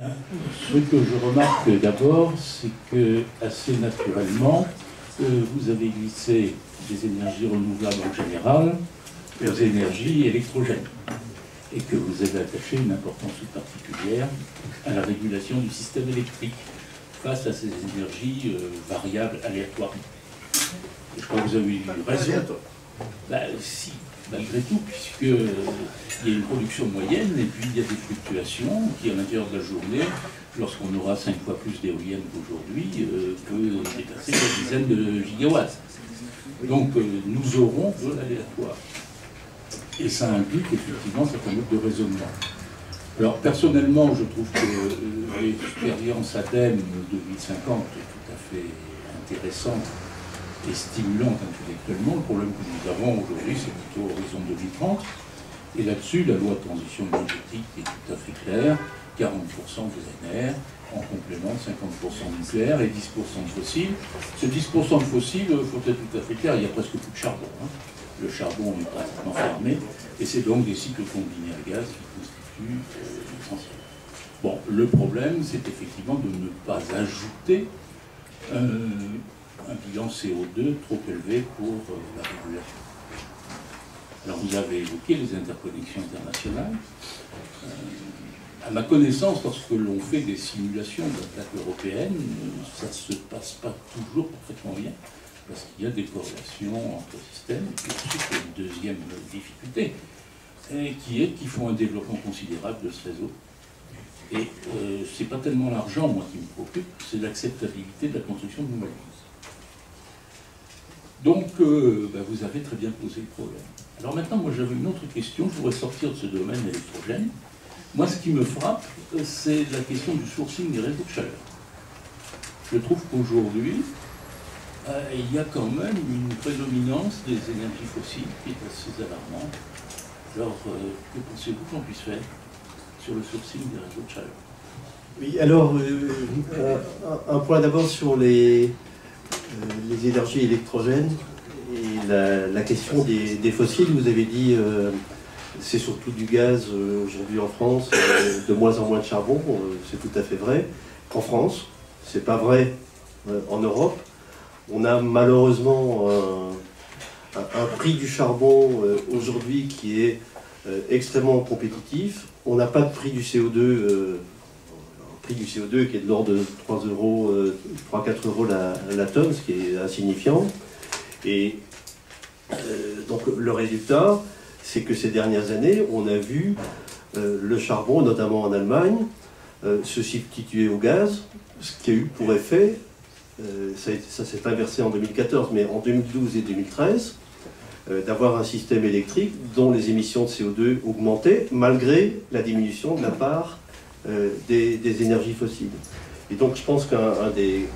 Ce que je remarque d'abord, c'est que assez naturellement, euh, vous avez glissé des énergies renouvelables en général aux énergies électrogènes et que vous avez attaché une importance toute particulière à la régulation du système électrique face à ces énergies euh, variables aléatoires. Et je crois que vous avez eu raison. Bah, si, malgré tout, puisqu'il y a une production moyenne et puis il y a des fluctuations qui, à l'intérieur de la journée, lorsqu'on aura cinq fois plus d'éoliennes qu'aujourd'hui, euh, peut dépasser des dizaines de gigawatts. Donc euh, nous aurons de l'aléatoire. Et ça implique effectivement un certain de raisonnements. Alors personnellement, je trouve que euh, l'expérience ADEME 2050 est tout à fait intéressante et stimulante intellectuellement. Le problème que nous avons aujourd'hui, c'est plutôt horizon 2030. Et là-dessus, la loi de transition énergétique est tout à fait claire. 40% des NR, en complément de 50% nucléaire et 10% de fossiles. Ce 10% de fossiles, il faut être tout à fait clair, il y a presque plus de charbon. Hein. Le charbon est pratiquement fermé, et c'est donc des cycles combinés à gaz qui constituent euh, l'essentiel. Bon, le problème, c'est effectivement de ne pas ajouter un bilan CO2 trop élevé pour euh, la régulation. Alors vous avez évoqué les interconnexions internationales. Euh, à ma connaissance, lorsque l'on fait des simulations d'attaque européenne, ça ne se passe pas toujours parfaitement bien, parce qu'il y a des corrélations entre systèmes. Et ensuite, une deuxième difficulté, qui est qu'ils font un développement considérable de ce réseau. Et euh, ce n'est pas tellement l'argent, moi, qui me préoccupe, c'est l'acceptabilité de la construction de nouvelles. Donc, euh, ben, vous avez très bien posé le problème. Alors maintenant, moi, j'avais une autre question. Je voudrais sortir de ce domaine électrogène. Moi, ce qui me frappe, c'est la question du sourcing des réseaux de chaleur. Je trouve qu'aujourd'hui, euh, il y a quand même une prédominance des énergies fossiles qui est assez alarmante. Alors, euh, que pensez-vous qu'on puisse faire sur le sourcing des réseaux de chaleur? Oui, alors, un, point d'abord sur les, les énergies électrogènes et la, question des, fossiles. Vous avez dit euh, c'est surtout du gaz euh, aujourd'hui en France, euh, de moins en moins de charbon, c'est tout à fait vrai. En France, c'est pas vrai en Europe. On a malheureusement un prix du charbon aujourd'hui qui est extrêmement compétitif. On n'a pas de prix du CO2 du CO2 qui est de l'ordre de 3 euros, 3-4 euh, euros la, tonne, ce qui est insignifiant. Et euh, donc le résultat, c'est que ces dernières années, on a vu euh, le charbon, notamment en Allemagne, se substituer au gaz, ce qui a eu pour effet, ça, ça s'est inversé en 2014, mais en 2012 et 2013, d'avoir un système électrique dont les émissions de CO2 augmentaient malgré la diminution de la part euh, des, énergies fossiles. Et donc je pense qu'un des,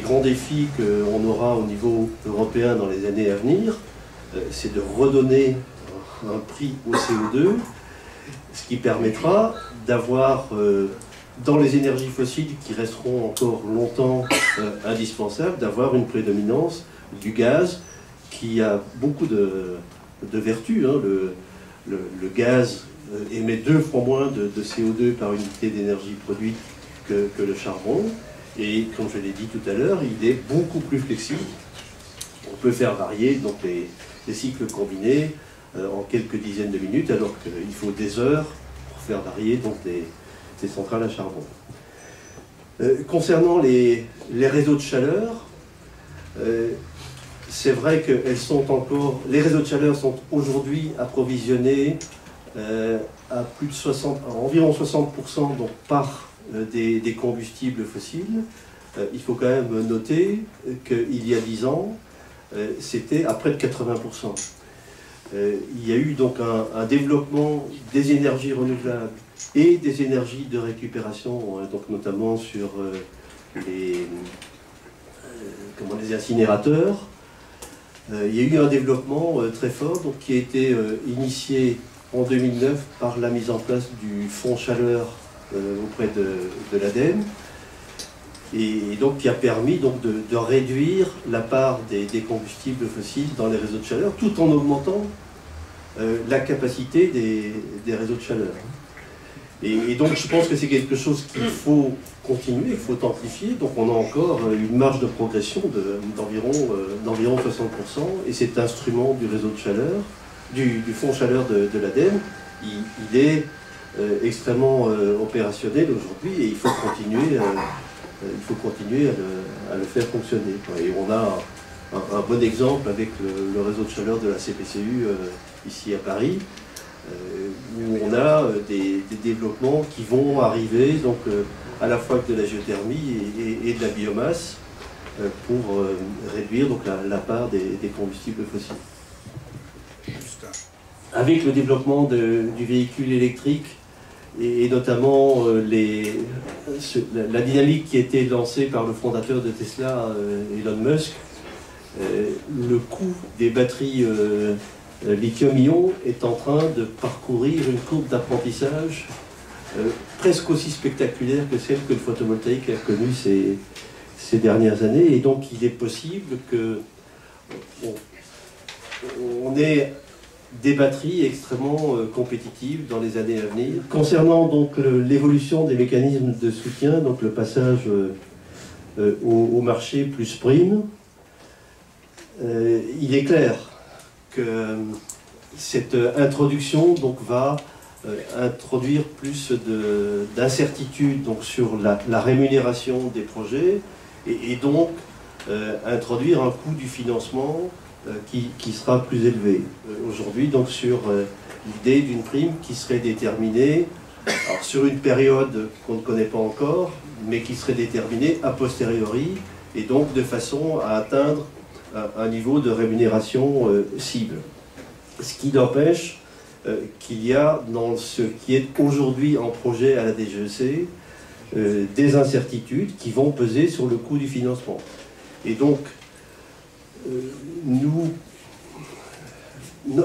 grands défis qu'on aura au niveau européen dans les années à venir, euh, c'est de redonner un prix au CO2, ce qui permettra d'avoir euh, dans les énergies fossiles qui resteront encore longtemps indispensables, d'avoir une prédominance du gaz qui a beaucoup de, vertus. Hein. Le, gaz émet deux fois moins de, CO2 par unité d'énergie produite que, le charbon. Et comme je l'ai dit tout à l'heure, il est beaucoup plus flexible. On peut faire varier donc, les, cycles combinés euh, en quelques dizaines de minutes, alors qu'il faut des heures pour faire varier donc, des, centrales à charbon. Euh, concernant les, réseaux de chaleur, c'est vrai que sont encore, les réseaux de chaleur sont aujourd'hui approvisionnés euh, à plus de 60, environ 60% donc par euh, des, combustibles fossiles. Euh, il faut quand même noter qu'il y a 10 ans, c'était à près de 80%. il y a eu donc un, développement des énergies renouvelables et des énergies de récupération, donc notamment sur les, comment, les incinérateurs. il y a eu un développement très fort donc, qui a été initié en 2009 par la mise en place du fonds chaleur euh, auprès de, l'ADEME, et, donc qui a permis de, réduire la part des, combustibles fossiles dans les réseaux de chaleur, tout en augmentant euh, la capacité des, réseaux de chaleur. Et, donc je pense que c'est quelque chose qu'il faut continuer, il faut amplifier. Donc on a encore une marge de progression d'environ de, 60%. Et cet instrument du réseau de chaleur, du, fonds chaleur de, de l'ADEME, il, est extrêmement opérationnel aujourd'hui et il faut continuer, continuer à le, faire fonctionner. Et on a un, bon exemple avec le, réseau de chaleur de la CPCU ici à Paris, euh, où on a euh, des, développements qui vont arriver, donc euh, à la fois de la géothermie et, de la biomasse, pour réduire la, part des, combustibles fossiles. Avec le développement du véhicule électrique, et, notamment les, la, dynamique qui a été lancée par le fondateur de Tesla, Elon Musk, le coût des batteries euh, lithium-ion est en train de parcourir une courbe d'apprentissage euh, presque aussi spectaculaire que celle que le photovoltaïque a connue ces, dernières années. Et donc il est possible que on, ait des batteries extrêmement euh, compétitives dans les années à venir. Concernant donc l'évolution des mécanismes de soutien, donc le passage au, marché plus prime, il est clair que cette introduction donc, va euh, introduire plus d'incertitude sur la, rémunération des projets et, donc euh, introduire un coût du financement euh, qui, sera plus élevé. Aujourd'hui, donc sur l'idée d'une prime qui serait déterminée sur une période qu'on ne connaît pas encore, mais qui serait déterminée a posteriori et donc de façon à atteindre un niveau de rémunération euh, cible. Ce qui n'empêche euh, qu'il y a dans ce qui est aujourd'hui en projet à la DGEC euh, des incertitudes qui vont peser sur le coût du financement. Et donc, nous,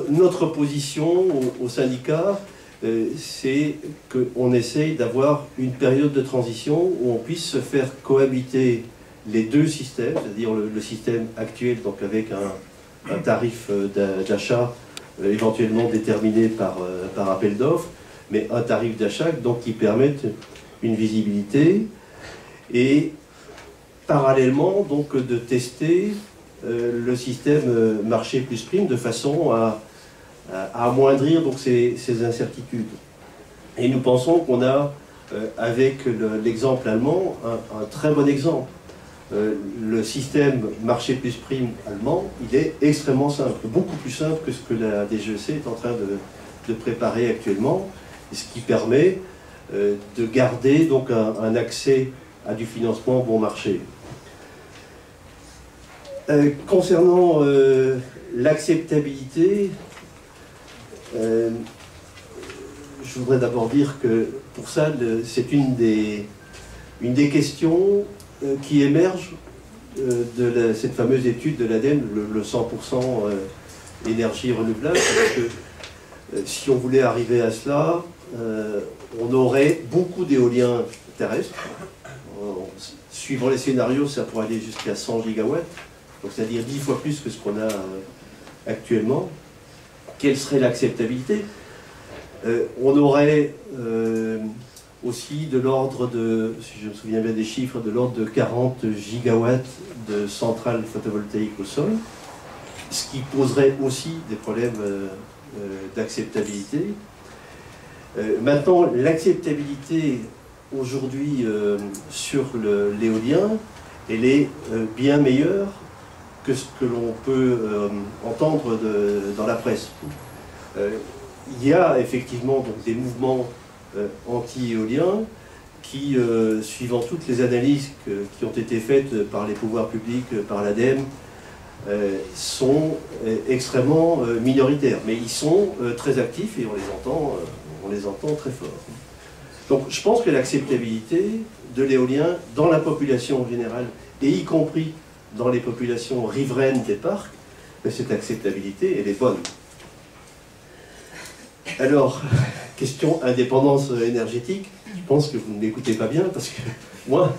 notre position au, syndicat, c'est qu'on essaye d'avoir une période de transition où on puisse se faire cohabiter les deux systèmes, c'est-à-dire le, système actuel, donc avec un, tarif euh, d'achat euh, éventuellement déterminé par, euh, par appel d'offres, mais un tarif d'achat donc qui permette une visibilité et parallèlement donc de tester le système marché plus prime de façon à, amoindrir donc ces, incertitudes. Et nous pensons qu'on a, avec l'exemple allemand, un, très bon exemple. Euh, le système marché plus prime allemand, il est extrêmement simple, beaucoup plus simple que ce que la DGEC est en train de, préparer actuellement, ce qui permet euh, de garder donc un, accès à du financement bon marché. Euh, concernant l'acceptabilité, je voudrais d'abord dire que pour ça, c'est une des, questions euh, qui émerge euh, de cette fameuse étude de l'ADEME, le, 100% euh, énergie renouvelable, si on voulait arriver à cela, on aurait beaucoup d'éoliens terrestres. suivant les scénarios, ça pourrait aller jusqu'à 100 gigawatts, donc c'est-à-dire 10 fois plus que ce qu'on a actuellement. Quelle serait l'acceptabilité? On aurait aussi de l'ordre de, si je me souviens bien des chiffres, de l'ordre de 40 gigawatts de centrales photovoltaïques au sol, ce qui poserait aussi des problèmes euh, euh, d'acceptabilité. Euh, maintenant, l'acceptabilité aujourd'hui sur l'éolien, elle est bien meilleure que ce que l'on peut entendre dans la presse. il y a effectivement donc, des mouvements euh, anti-éolien qui, euh, suivant toutes les analyses qui ont été faites par les pouvoirs publics, par l'ADEME, euh, sont extrêmement minoritaires. Mais ils sont très actifs et on les entend, on les entend très fort. Donc je pense que l'acceptabilité de l'éolien dans la population en général, et y compris dans les populations riveraines des parcs, ben, cette acceptabilité, elle est bonne. Alors, question indépendance énergétique, je pense que vous ne m'écoutez pas bien parce que moi,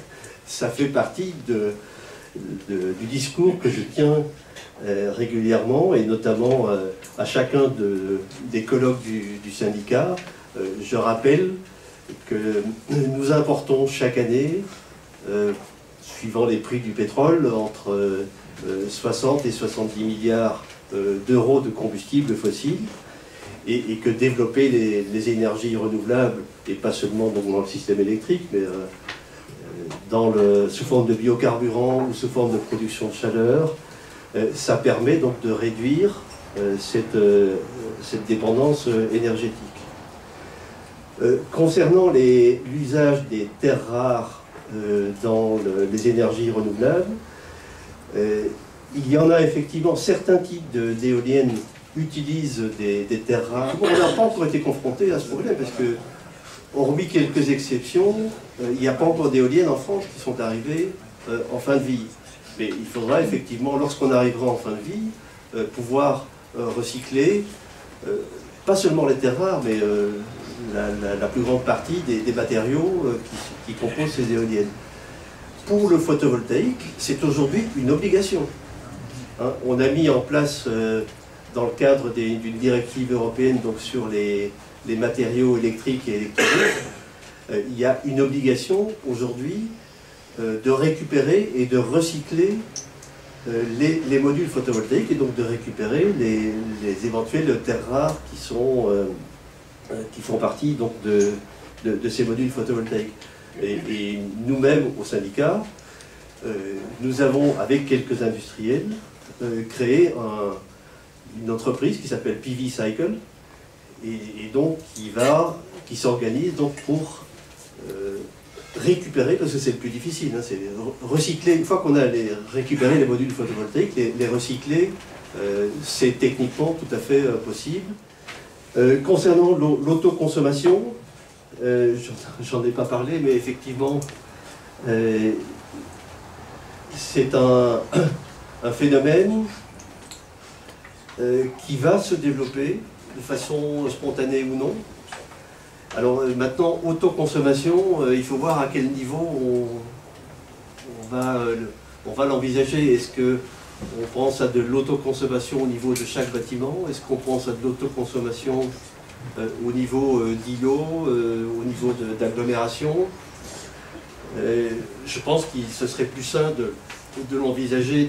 ça fait partie du discours que je tiens euh, régulièrement et notamment euh, à chacun de, des colloques du, syndicat. Euh, je rappelle que nous importons chaque année, suivant les prix du pétrole, entre 60 et 70 milliards d'euros de combustibles fossiles, et, que développer les, énergies renouvelables, et pas seulement dans le système électrique, mais dans le, sous forme de biocarburants ou sous forme de production de chaleur, ça permet donc de réduire cette, dépendance énergétique. Euh, concernant l'usage des terres rares euh, dans les énergies renouvelables, euh, il y en a effectivement certains types d'éoliennes utilisent des, terres rares. on n'a pas encore été confronté à ce problème parce que, hormis quelques exceptions, il n'y a pas encore d'éoliennes en France qui sont arrivées en fin de vie. Mais il faudra effectivement, lorsqu'on arrivera en fin de vie, pouvoir recycler pas seulement les terres rares, mais la, plus grande partie des, matériaux euh, qui, composent ces éoliennes. Pour le photovoltaïque, c'est aujourd'hui une obligation. Hein, on a mis en place, euh, dans le cadre d'une directive européenne donc sur les, matériaux électriques et électroniques, euh, il y a une obligation aujourd'hui de récupérer et de recycler les, modules photovoltaïques et donc de récupérer les, les éventuelles terres rares qui sont qui font partie donc, de, de, ces modules photovoltaïques. Et, nous-mêmes, au syndicat, euh, nous avons, avec quelques industriels, euh, créé une entreprise qui s'appelle PV Cycle, et, donc qui qui s'organise pour récupérer, parce que c'est le plus difficile, hein, c'est recycler, une fois qu'on a récupéré les modules photovoltaïques, les recycler, c'est techniquement tout à fait possible. Euh, concernant l'autoconsommation, euh, j'en ai pas parlé, mais effectivement, euh, c'est un, phénomène qui va se développer de façon spontanée ou non. Alors maintenant, autoconsommation, il faut voir à quel niveau on, on va l'envisager. Est-ce que on pense à de l'autoconsommation au niveau de chaque bâtiment. Est-ce qu'on pense à de l'autoconsommation euh, au niveau euh, d'îlots, euh, au niveau d'agglomération? Je pense qu'il se serait plus sain de, l'envisager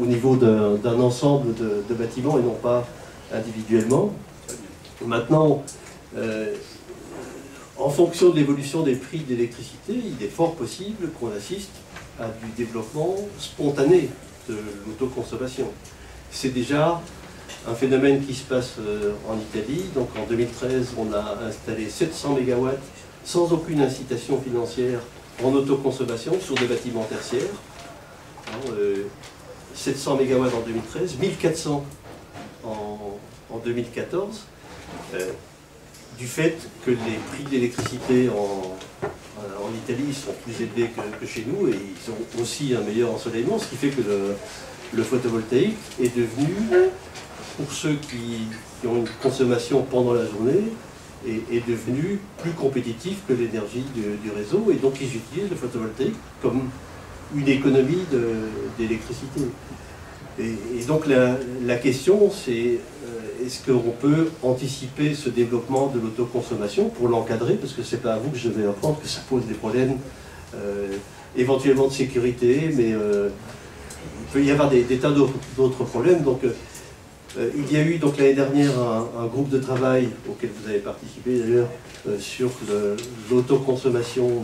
au, niveau d'un ensemble de, bâtiments et non pas individuellement. Maintenant, en fonction de l'évolution des prix d'électricité, il est fort possible qu'on assiste à du développement spontané de l'autoconsommation. C'est déjà un phénomène qui se passe euh, en Italie. Donc en 2013, on a installé 700 MW sans aucune incitation financière en autoconsommation sur des bâtiments tertiaires. 700 MW en 2013, 1400 en, 2014, euh, du fait que les prix de l'électricité en, en Italie sont plus élevés que, chez nous et ils ont aussi un meilleur ensoleillement, ce qui fait que le, photovoltaïque est devenu, pour ceux qui, ont une consommation pendant la journée, est, devenu plus compétitif que l'énergie du, réseau et donc ils utilisent le photovoltaïque comme une économie d'électricité. Et, donc la question c'est est-ce qu'on peut anticiper ce développement de l'autoconsommation pour l'encadrer? Parce que ce n'est pas à vous que je vais apprendre que ça pose des problèmes euh, éventuellement de sécurité, mais euh, il peut y avoir des, tas d'autres problèmes. Donc, euh, il y a eu l'année dernière un, groupe de travail auquel vous avez participé d'ailleurs sur l'autoconsommation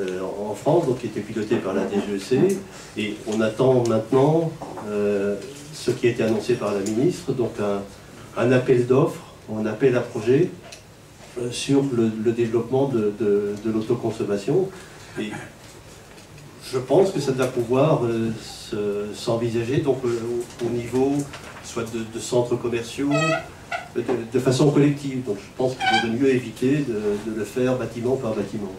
en France, donc, qui était piloté par la DGEC. Et on attend maintenant ce qui a été annoncé par la ministre, donc un, appel d'offres, un appel à projet euh, sur le, développement de, l'autoconsommation. Et je pense que ça doit pouvoir euh, s'envisager euh, au niveau soit de, centres commerciaux, de, façon collective. Donc je pense qu'il vaut mieux éviter de, le faire bâtiment par bâtiment.